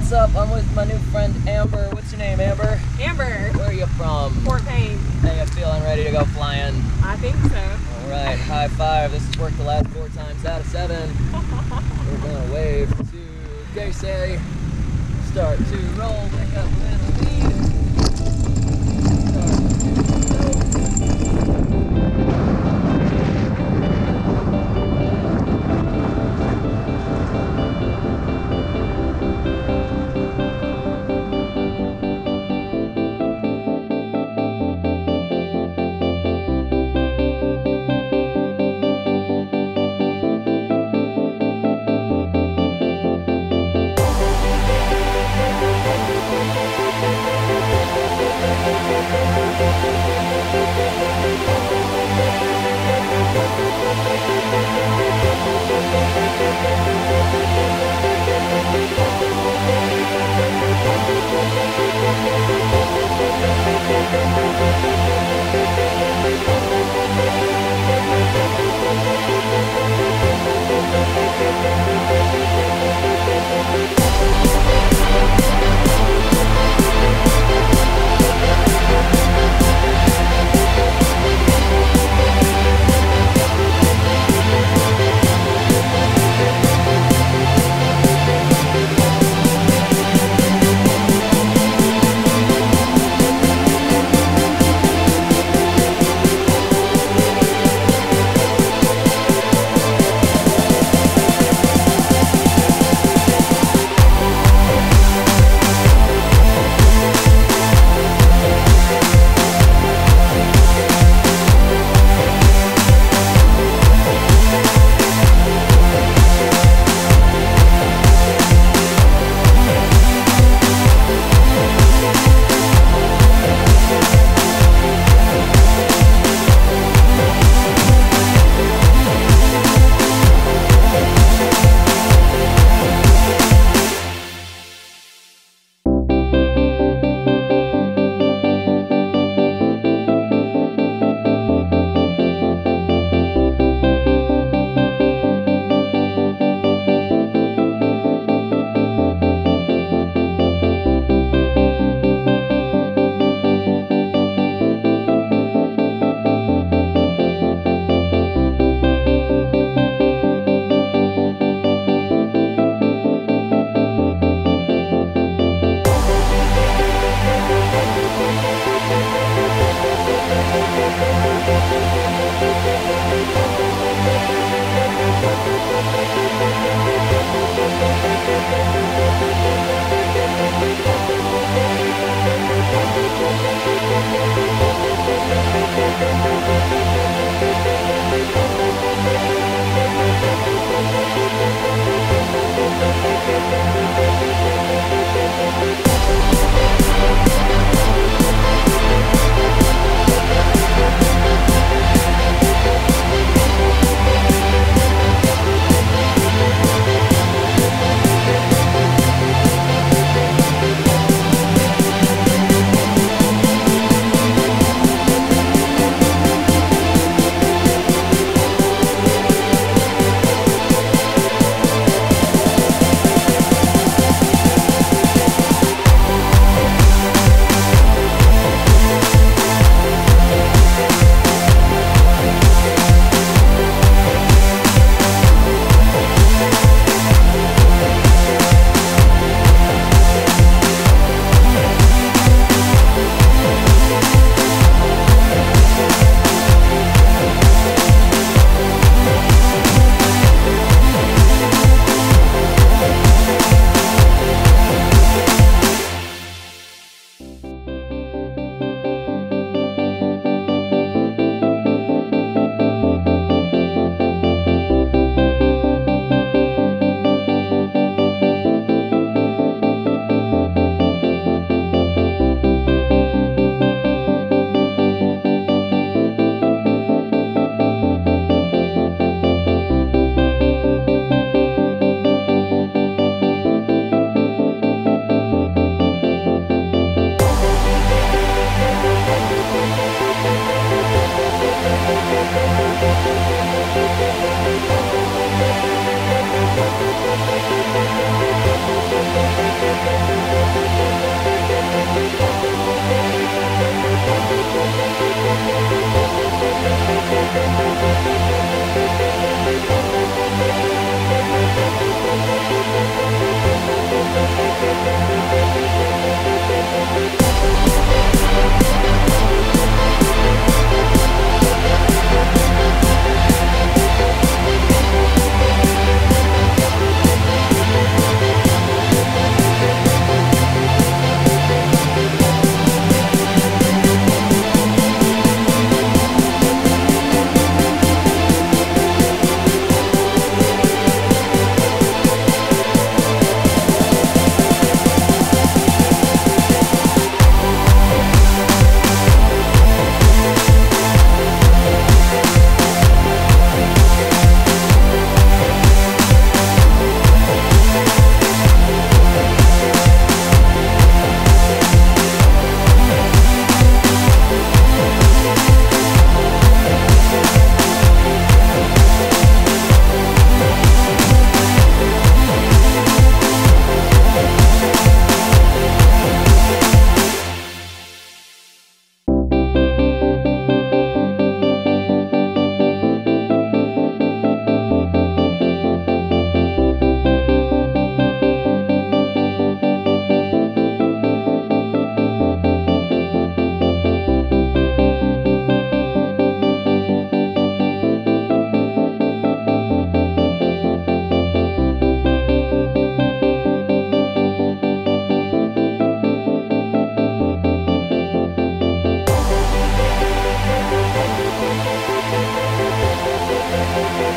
what's up? I'm with my new friend Amber. What's your name, Amber? Amber, Where are you from? Fort Payne. How you feeling? Ready to go flying? I think so. All right, high five. This has worked the last four times out of seven. We're gonna wave to Casey. Start to roll.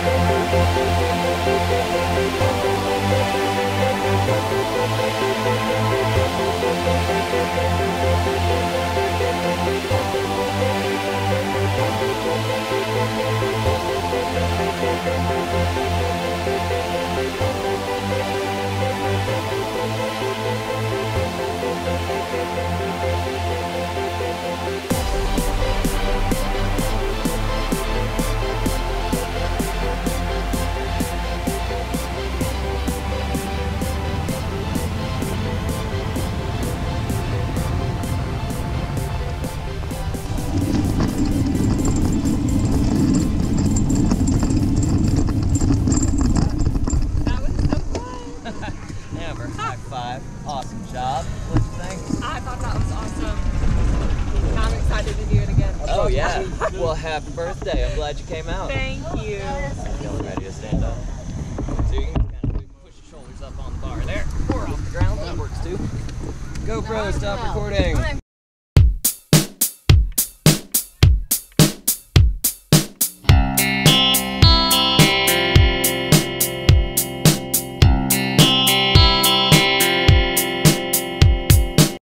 Música high five. Awesome job. What'd you think? I thought that was awesome. I'm excited to do it again. Oh, yeah. well, happy birthday. I'm glad you came out. Thank you. Y'all ready to stand up? So you can kind of push your shoulders up on the bar there. Or off the ground. That works, too. GoPro, stop recording.